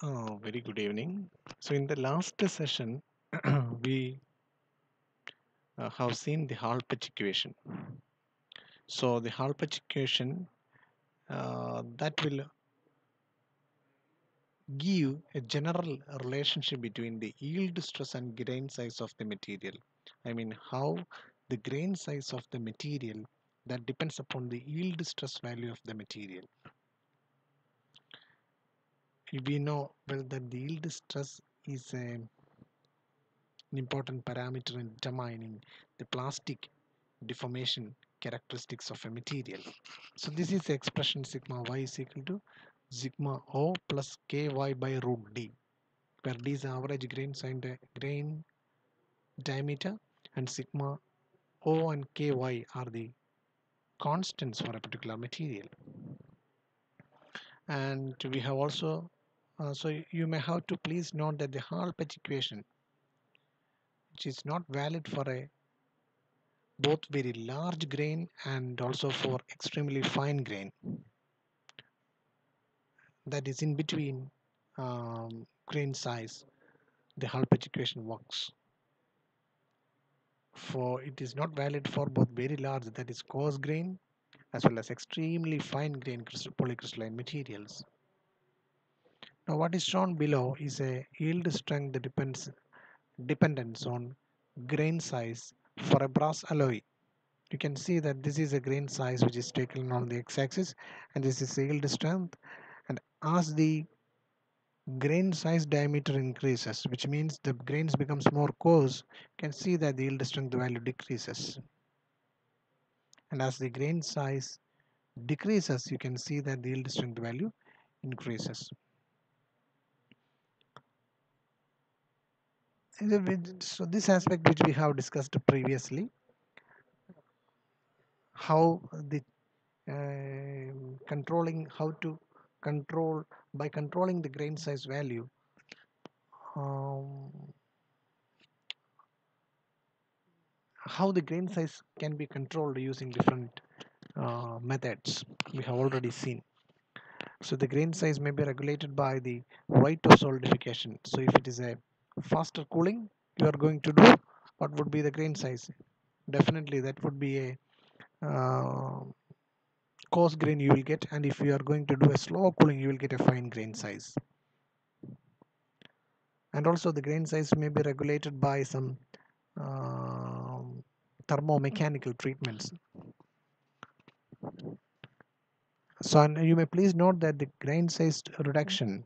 Oh, very good evening. So, in the last session, we uh, have seen the Hall-Petch equation. So, the Hall-Petch equation uh, that will give a general relationship between the yield stress and grain size of the material. I mean, how the grain size of the material that depends upon the yield stress value of the material. We know well that the yield stress is a an important parameter in determining the plastic deformation characteristics of a material. So this is the expression sigma y is equal to sigma O plus ky by root d, where d is the average grain size grain diameter and sigma O and ky are the constants for a particular material. And we have also, uh, so you may have to please note that the Hall-Petch equation which is not valid for a both very large grain and also for extremely fine grain that is in between um, grain size the Hall-Petch equation works. For it is not valid for both very large that is coarse grain as well as extremely fine grain polycrystalline materials now what is shown below is a yield strength depends dependence on grain size for a brass alloy. You can see that this is a grain size which is taken on the x-axis and this is yield strength. And as the grain size diameter increases which means the grains becomes more coarse you can see that the yield strength value decreases. And as the grain size decreases you can see that the yield strength value increases so this aspect which we have discussed previously how the uh, controlling how to control by controlling the grain size value um, how the grain size can be controlled using different uh, methods we have already seen. So the grain size may be regulated by the rate of solidification. So if it is a faster cooling you are going to do what would be the grain size? Definitely that would be a uh, coarse grain you will get and if you are going to do a slow cooling you will get a fine grain size. And also the grain size may be regulated by some uh, thermomechanical treatments. So you may please note that the grain size reduction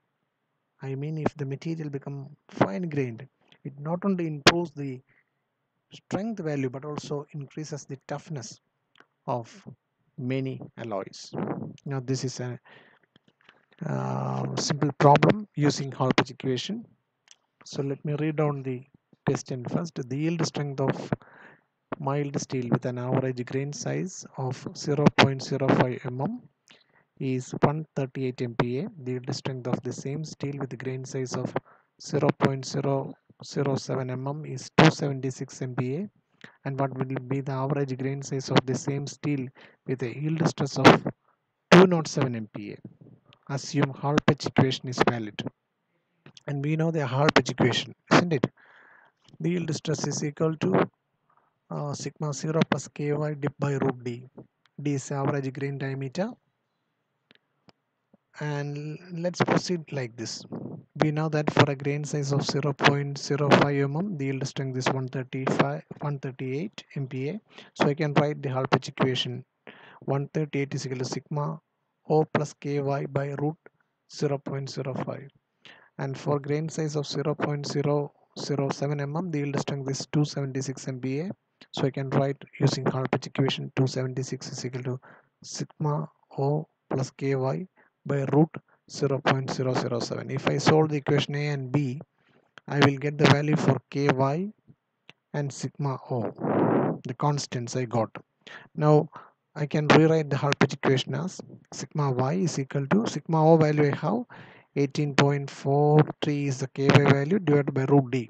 I mean if the material become fine grained it not only improves the strength value but also increases the toughness of many alloys. Now this is a uh, simple problem using Hall-Petch equation. So let me read down the question first. The yield strength of mild steel with an average grain size of 0.05 mm is 138 MPa. The yield strength of the same steel with grain size of 0.007 mm is 276 MPa. And what will be the average grain size of the same steel with a yield stress of 207 MPa? Assume Hall-Petch equation is valid. And we know the Hall-Petch equation, isn't it? The yield stress is equal to uh, sigma 0 plus ky dip by root d. d is average grain diameter and let's proceed like this. We know that for a grain size of 0.05 mm the yield strength is 135 138 MPa. So I can write the Hall-Petch equation. 138 is equal to sigma O plus ky by root 0.05 and for grain size of 0.007 mm the yield strength is 276 MPa. So I can write using Hall-Petch equation 276 is equal to sigma O plus ky by root 0.007 if I solve the equation A and B I will get the value for ky and sigma O the constants I got. Now I can rewrite the Hall-Petch equation as sigma y is equal to sigma O value I have 18.43 is the ky value divided by root d.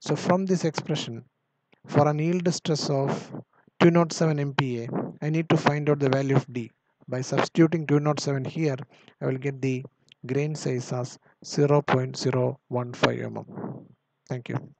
So from this expression for an yield stress of 207 MPa I need to find out the value of d by substituting 207 here, I will get the grain size as 0.015 mm. Thank you.